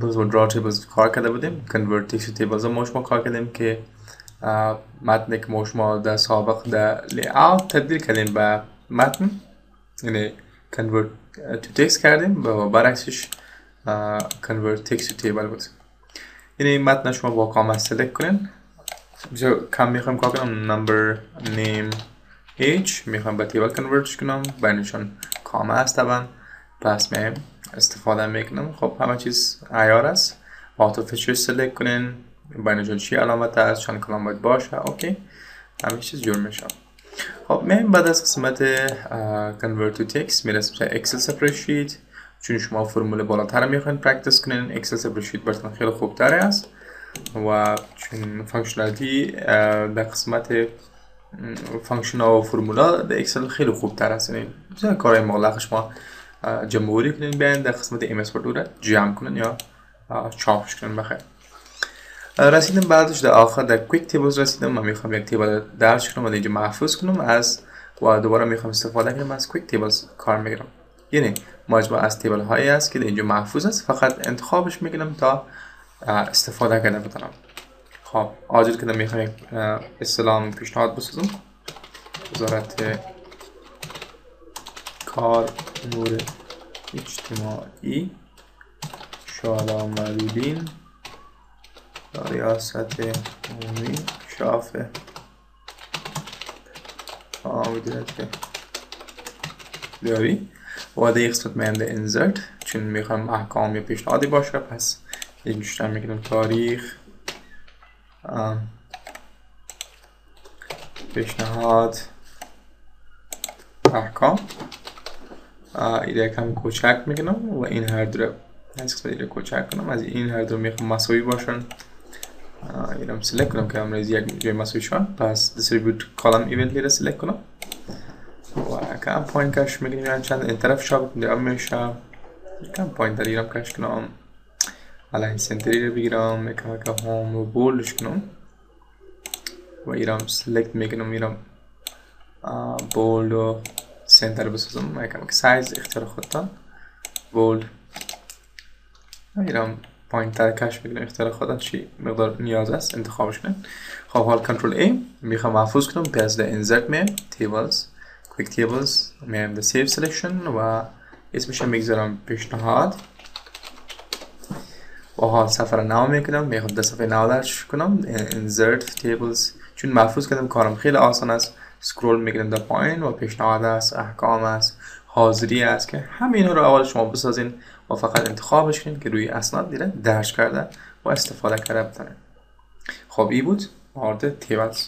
tables و draw tables کار کرده بودیم. Convert to tables ما شما کار کردیم که متن که ما شما در سابق در layout تبدیل کردیم به متن. یعنی convert to text کردیم و برعکسش convert text to table بود. یعنی متن شما با کامل سلکت کنین. کم می‌خوایم کار کنم number name age. می‌خوام به تیبل کنورتش کنم. بینشون comma است طبعا. پس میایم استفاده می‌کنم. خب همه چیز عیار است. auto feature select کنین. بینشون چی علامت است؟ چند کلام باید باشه؟ okay. همه چیز جور میشه. خب میایم بعد از قسمت convert to text. می‌رسیم به Excel spreadsheet چون شما فرمول بالاتر می‌خواین practice کنین Excel spreadsheet براتون خیلی خوبتره است. و چون functionality در قسمت function و فرمولا در Excel خیلی خوب تر است. یعنی کارهای مغلق شما جمعوری کنین بیاین در قسمت MS Word جمع کنین یا چاپش کنین بخیر. رسیدم بعدش در آخر در Quick Tables رسیدم من می‌خوام یک table درج کنم و اینجا محفوظ کنم. از و دوباره می‌خوام استفاده کنم از Quick Tables کار می‌گیرم. یعنی مجموعه از table هایی است که اینجا محفوظ است. فقط انتخابش می‌کنم تا استفاده کرده بتونم. خب آجر که می‌خوام یک اسلام پیشنهاد بسازم. وزارت کار. امور اجتماعی شالا مدودین ریاست عمومی شاف مدیریت داری و در قسمت میانده انزرت چون می‌خوام احکام یا پیشنهادی باشه پس اینجوشتر می‌کنم تاریخ پیشنهاد احکام ایده کم کوچک می‌کنم و این هر دو قسمت ایده کوچک کنم. از این هر دو می‌خوام مساوی باشن. اینم سلکت کنم که امروز یک جای مساوی شون پس دیستریبیوت کالم ایونت لیره سلکت کنم. و کم پوینت کش می‌کنیم یعنی چند این طرف شاب دیگه میشه کم پایین‌تر ایرم کش کنم. Align Center ی رو بگیرم. می‌کنم که هوم رو bold ش کنم. و ایرم select می‌کنم ایرم bold center بسازم. که سایز اختیار خودتان. bold ایرم پایین تر کش می‌کنم اختیار خودت چی؟ مقدار نیاز است. انتخابش کنم خب حال Control A می‌خوام محفوظ کنم. پس در Insert میم Tables Quick Tables میم در Save Selection و اسمش می‌گذارم. پیشنهاد. و حال صفحه نو می‌کنم. می‌خوام در صفحه نو درش کنم. Insert tables. چون محفوظ کردم. کارم خیلی آسان است. scroll می‌کنم در پایین و پیشنهاد است احکام است حاضری است که همین رو اول شما بسازین و فقط انتخابش کنید که روی اسناد ایره درج کرده و استفاده کرده بتانید خب ای بود مورد تیبلز